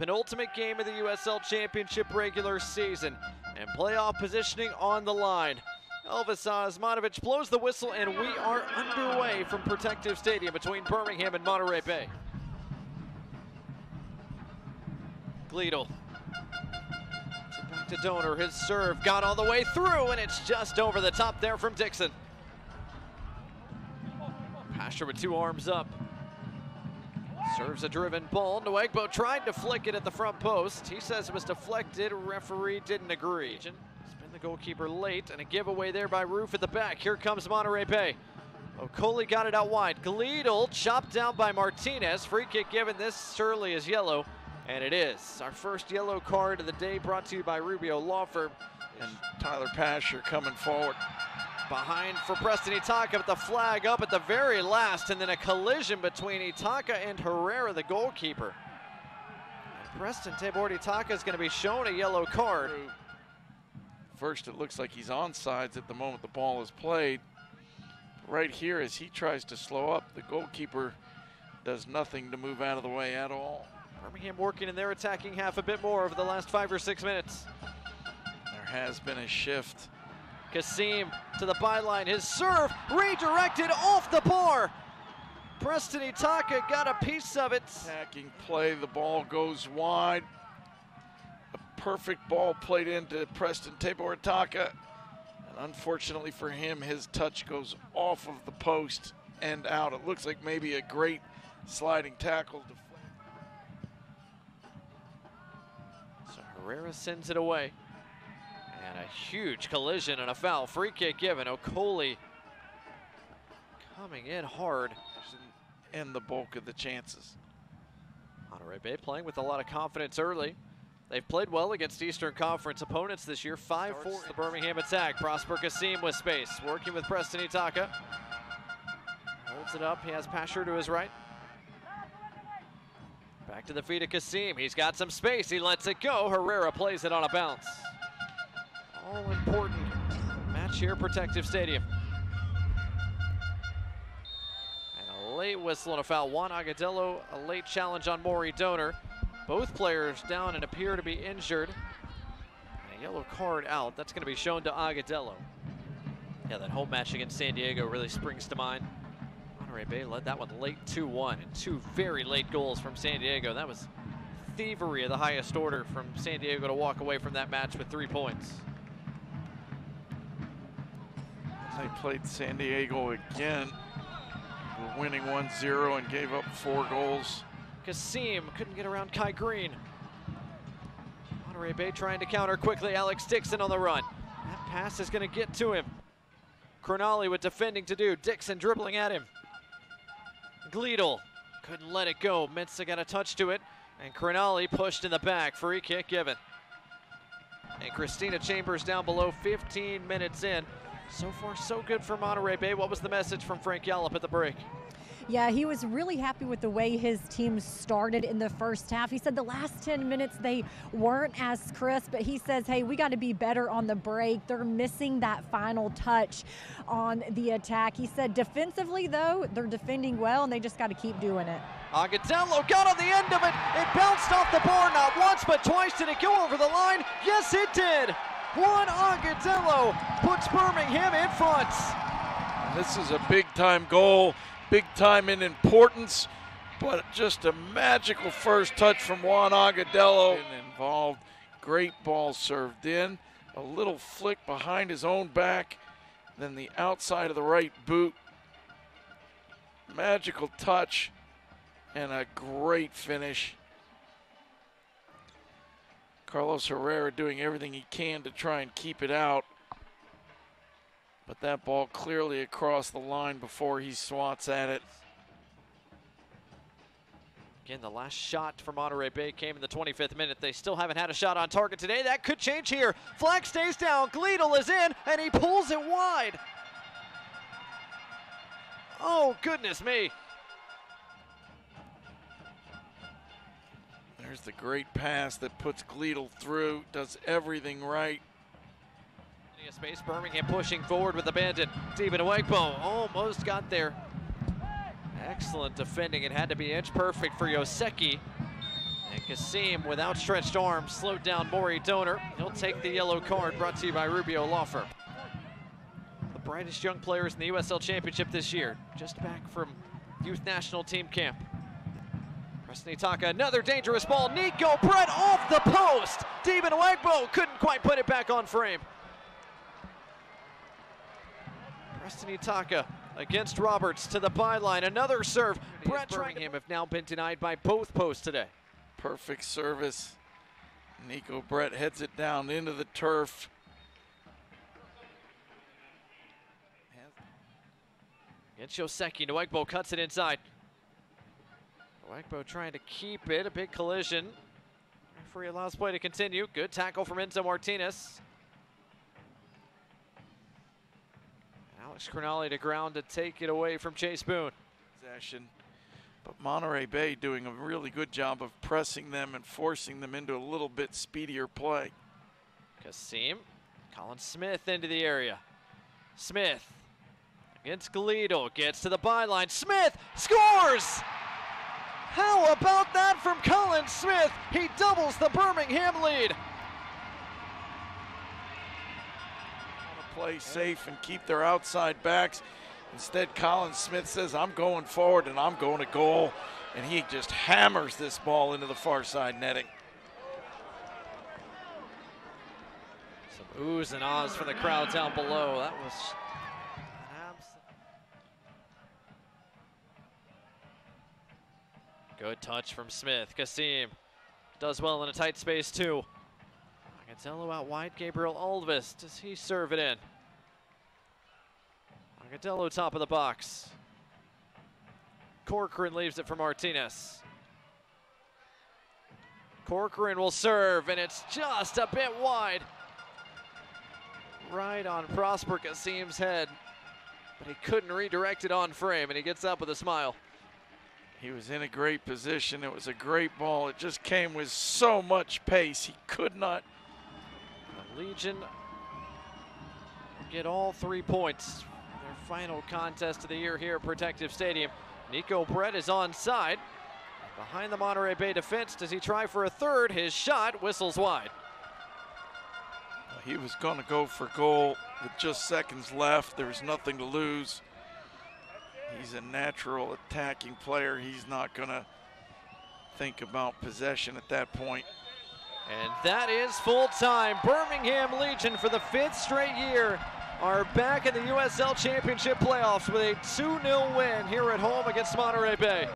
penultimate game of the USL Championship regular season, and playoff positioning on the line. Elvis Osmanovic blows the whistle, and we are underway from Protective Stadium between Birmingham and Monterey Bay. Gleadle. Back to Doner. His serve got all the way through, and it's just over the top there from Dixon. Pasher with two arms up. Serves a driven ball. Nwegbo tried to flick it at the front post. He says it was deflected. Referee didn't agree. Been the goalkeeper late, and a giveaway there by Roof at the back. Here comes Monterey Bay. Okoli got it out wide. Gleadle chopped down by Martinez. Free kick given. This surely is yellow. And it is. Our first yellow card of the day brought to you by Rubio Law Firm. And Tyler Pasher coming forward. Behind for Preston Itaka, but the flag up at the very last, and then a collision between Itaka and Herrera, the goalkeeper. And Preston Tabor Itaka is going to be shown a yellow card. First, it looks like he's on sides at the moment the ball is played. Right here, as he tries to slow up, the goalkeeper does nothing to move out of the way at all. Birmingham working in their attacking half a bit more over the last five or six minutes. There has been a shift. Kasim to the byline. His serve redirected off the bar. Preston Itaka got a piece of it. Attacking play, the ball goes wide. A perfect ball played into Preston Tabor Itaka. And unfortunately for him, his touch goes off of the post and out. It looks like maybe a great sliding tackle. So Herrera sends it away. And a huge collision and a foul. Free kick given. Okoli coming in hard. And the bulk of the chances. Monterey Bay playing with a lot of confidence early. They've played well against Eastern Conference opponents this year. 5-4 the Birmingham attack. Prosper Kasim with space. Working with Preston Itaka. Holds it up. He has Pasher to his right. Back to the feet of Kasim. He's got some space. He lets it go. Herrera plays it on a bounce. All important match here, Protective Stadium. And a late whistle and a foul. Juan Agudelo, a late challenge on Morey Doner. Both players down and appear to be injured. And a yellow card out. That's going to be shown to Agudelo. Yeah, that home match against San Diego really springs to mind. Monterey Bay led that one late 2-1 and two very late goals from San Diego. That was thievery of the highest order from San Diego to walk away from that match with three points. They played San Diego again. Winning 1-0 and gave up four goals. Kasim couldn't get around Kai Greene. Monterey Bay trying to counter quickly. Alex Dixon on the run. That pass is going to get to him. Crognale with defending to do. Dixon dribbling at him. Gleadle couldn't let it go. Mensah got a touch to it. And Crognale pushed in the back. Free kick given. And Christina Chambers down below 15 minutes in. So far, so good for Monterey Bay. What was the message from Frank Yallop at the break? Yeah, he was really happy with the way his team started in the first half. He said the last 10 minutes they weren't as crisp, but he says, hey, we got to be better on the break. They're missing that final touch on the attack. He said defensively, though, they're defending well and they just got to keep doing it. Agudelo got on the end of it. It bounced off the bar not once but twice. Did it go over the line? Yes, it did. Juan Agudelo puts Birmingham in front. This is a big time goal, big time in importance, but just a magical first touch from Juan Agudelo. Involved, great ball served in, a little flick behind his own back, then the outside of the right boot. Magical touch and a great finish. Carlos Herrera doing everything he can to try and keep it out. But that ball clearly across the line before he swats at it. Again, the last shot for Monterey Bay came in the 25th minute. They still haven't had a shot on target today. That could change here. Flag stays down. Gleadle is in, and he pulls it wide. Oh, goodness me. There's the great pass that puts Gleadle through, does everything right. Space Birmingham pushing forward with abandon. Stephen Nwegbo almost got there. Excellent defending. It had to be inch perfect for Yoseki. And Kasim, with outstretched arms, slowed down Morey Doner. He'll take the yellow card brought to you by Rubio Law Firm. The brightest young players in the USL Championship this year, just back from youth national team camp. Preston Itaka, another dangerous ball. Neco Brett off the post. Diba Nwegbo couldn't quite put it back on frame. Preston Itaka against Roberts to the byline. Another serve. Brett Birmingham have now been denied by both posts today. Perfect service. Neco Brett heads it down into the turf. Against Joseki, Nwegbo cuts it inside. Nwegbo trying to keep it, a big collision. Referee allows play to continue. Good tackle from Enzo Martinez. Alex Crognale to ground to take it away from Chase Boone. Possession. But Monterey Bay doing a really good job of pressing them and forcing them into a little bit speedier play. Kasim, Collin Smith into the area. Smith against Galito, gets to the byline. Smith scores! How about that from Collin Smith? He doubles the Birmingham lead. Play safe and keep their outside backs. Instead, Collin Smith says, I'm going forward and I'm going to goal. And he just hammers this ball into the far side netting. Some oohs and ahs from the crowd down below. That was Good touch from Smith. Kasim does well in a tight space too. Agudelo out wide. Gabriel Alves. Does he serve it in? Agudelo top of the box. Corcoran leaves it for Martinez. Corcoran will serve, and it's just a bit wide. Right on Prosper Kasim's head, but he couldn't redirect it on frame, and he gets up with a smile. He was in a great position. It was a great ball. It just came with so much pace. He could not. The Legion get all three points. Their final contest of the year here at Protective Stadium. Neco Brett is on side. Behind the Monterey Bay defense, does he try for a third? His shot whistles wide. He was going to go for goal with just seconds left. There was nothing to lose. He's a natural attacking player. He's not going to think about possession at that point. And that is full time. Birmingham Legion for the fifth straight year are back in the USL Championship playoffs with a 2 0 win here at home against Monterey Bay.